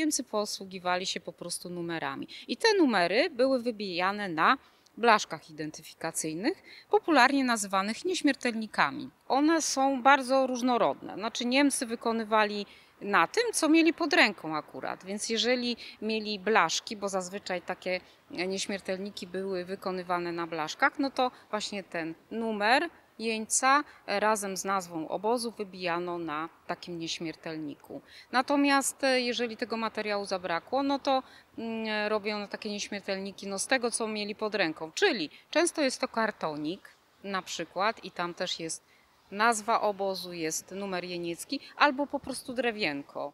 Niemcy posługiwali się po prostu numerami. I te numery były wybijane na blaszkach identyfikacyjnych, popularnie nazywanych nieśmiertelnikami. One są bardzo różnorodne. Znaczy Niemcy wykonywali na tym, co mieli pod ręką akurat. Więc jeżeli mieli blaszki, bo zazwyczaj takie nieśmiertelniki były wykonywane na blaszkach, no to właśnie ten numer jeńca razem z nazwą obozu wybijano na takim nieśmiertelniku. Natomiast e, jeżeli tego materiału zabrakło, no to mm, robiono takie nieśmiertelniki no, z tego, co mieli pod ręką. Czyli często jest to kartonik na przykład i tam też jest nazwa obozu, jest numer jeniecki albo po prostu drewienko.